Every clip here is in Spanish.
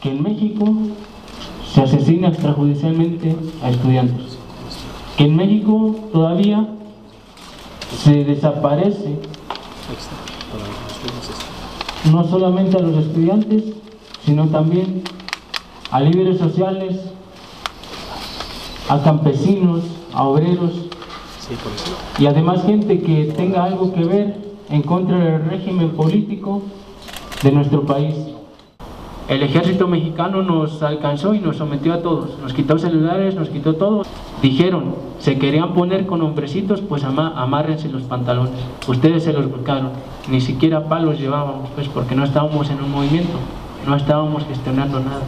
que en México se asesina extrajudicialmente a estudiantes, que en México todavía se desaparece no solamente a los estudiantes, sino también a líderes sociales, a campesinos, a obreros y además gente que tenga algo que ver en contra del régimen político de nuestro país. El ejército mexicano nos alcanzó y nos sometió a todos, nos quitó celulares, nos quitó todo. Dijeron, se querían poner con hombrecitos, pues amárrense los pantalones. Ustedes se los buscaron, ni siquiera palos llevábamos, pues porque no estábamos en un movimiento, no estábamos gestionando nada.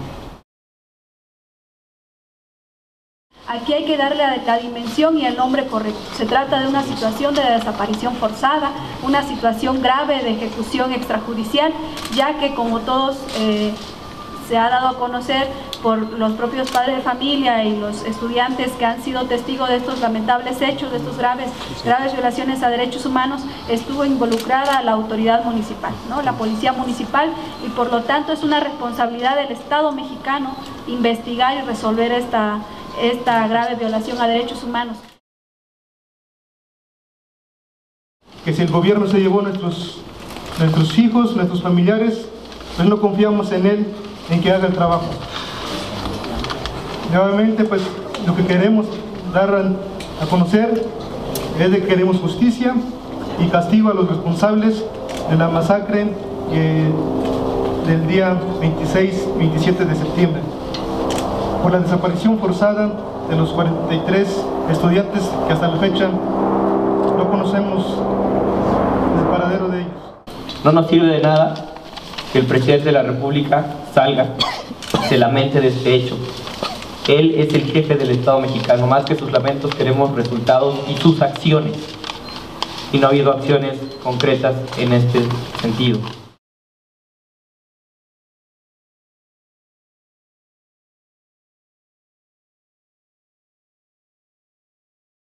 Aquí hay que darle la dimensión y el nombre correcto. Se trata de una situación de desaparición forzada, una situación grave de ejecución extrajudicial, ya que como todos eh, se ha dado a conocer por los propios padres de familia y los estudiantes que han sido testigos de estos lamentables hechos, de estos graves, graves violaciones a derechos humanos, estuvo involucrada la autoridad municipal, ¿no? la policía municipal, y por lo tanto es una responsabilidad del Estado mexicano investigar y resolver esta esta grave violación a derechos humanos. Que si el gobierno se llevó nuestros, nuestros hijos, nuestros familiares, pues no confiamos en él, en que haga el trabajo. Nuevamente, pues lo que queremos dar a conocer es de que queremos justicia y castigo a los responsables de la masacre eh, del día 26-27 de septiembre por la desaparición forzada de los 43 estudiantes que hasta la fecha no conocemos el paradero de ellos. No nos sirve de nada que el presidente de la República salga se lamente de este hecho. Él es el jefe del Estado mexicano, más que sus lamentos queremos resultados y sus acciones. Y no ha habido acciones concretas en este sentido.